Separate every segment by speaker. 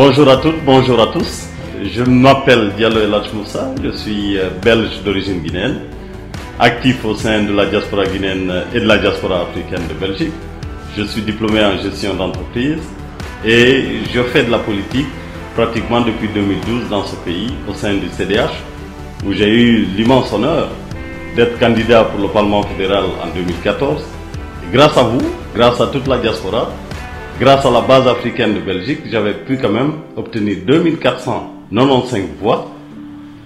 Speaker 1: Bonjour à toutes, bonjour à tous. Je m'appelle Diallo El Moussa, je suis euh, belge d'origine guinéenne, actif au sein de la diaspora guinéenne et de la diaspora africaine de Belgique. Je suis diplômé en gestion d'entreprise et je fais de la politique pratiquement depuis 2012 dans ce pays au sein du CDH où j'ai eu l'immense honneur d'être candidat pour le Parlement fédéral en 2014. grâce à vous, grâce à toute la diaspora, grâce à la base africaine de Belgique, j'avais pu quand même obtenir 2495 voix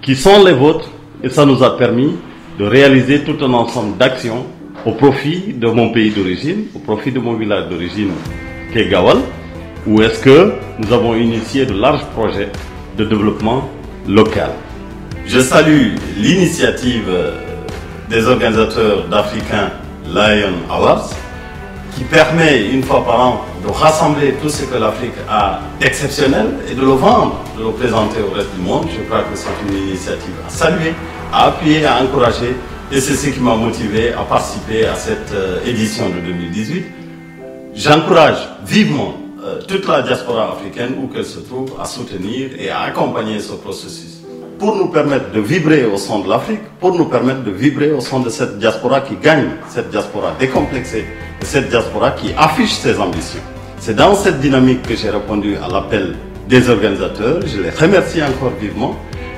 Speaker 1: qui sont les vôtres et ça nous a permis de réaliser tout un ensemble d'actions au profit de mon pays d'origine, au profit de mon village d'origine qui est Gawal, où est-ce que nous avons initié de larges projets de développement local. Je salue l'initiative des organisateurs d'Africain Lion Awards qui permet une fois par an de rassembler tout ce que l'Afrique a d'exceptionnel et de le vendre, de le présenter au reste du monde. Je crois que c'est une initiative à saluer, à appuyer, à encourager et c'est ce qui m'a motivé à participer à cette euh, édition de 2018. J'encourage vivement euh, toute la diaspora africaine, où qu'elle se trouve, à soutenir et à accompagner ce processus pour nous permettre de vibrer au son de l'Afrique, pour nous permettre de vibrer au son de cette diaspora qui gagne, cette diaspora décomplexée, cette diaspora qui affiche ses ambitions. C'est dans cette dynamique que j'ai répondu à l'appel des organisateurs. Je les remercie encore vivement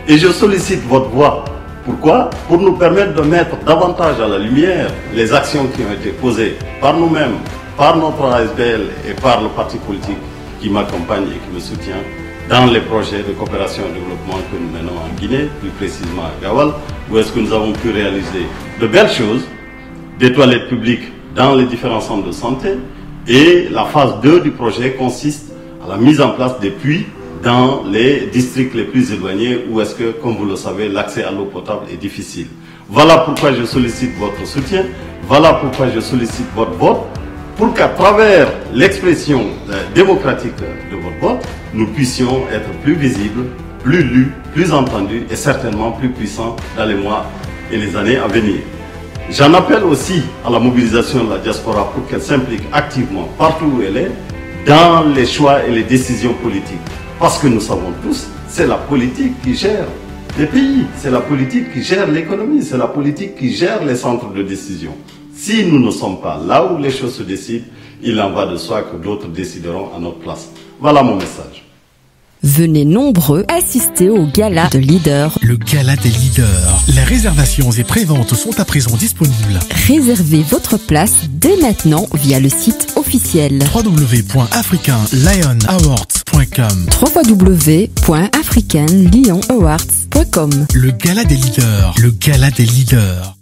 Speaker 1: et je sollicite votre voix. Pourquoi? Pour nous permettre de mettre davantage à la lumière les actions qui ont été posées par nous-mêmes, par notre ASBL et par le parti politique qui m'accompagne et qui me soutient dans les projets de coopération et développement que nous menons en Guinée, plus précisément à Gawal, où est-ce que nous avons pu réaliser de belles choses, des toilettes publiques dans les différents centres de santé, et la phase 2 du projet consiste à la mise en place des puits dans les districts les plus éloignés où est-ce que, comme vous le savez, l'accès à l'eau potable est difficile. Voilà pourquoi je sollicite votre soutien, voilà pourquoi je sollicite votre vote, pour qu'à travers l'expression euh, démocratique de votre vote, nous puissions être plus visibles, plus lus, plus entendus et certainement plus puissants dans les mois et les années à venir. J'en appelle aussi à la mobilisation de la diaspora pour qu'elle s'implique activement partout où elle est dans les choix et les décisions politiques. Parce que nous savons tous, c'est la politique qui gère les pays, c'est la politique qui gère l'économie, c'est la politique qui gère les centres de décision. Si nous ne sommes pas là où les choses se décident, il en va de soi que d'autres décideront à notre place. Voilà mon message.
Speaker 2: Venez nombreux assister au gala de leaders.
Speaker 3: Le gala des leaders. Les réservations et préventes sont à présent disponibles.
Speaker 2: Réservez votre place dès maintenant via le site officiel
Speaker 3: www.africanlionawards.com
Speaker 2: www.africanlionawards.com
Speaker 3: Le gala des leaders. Le gala des leaders.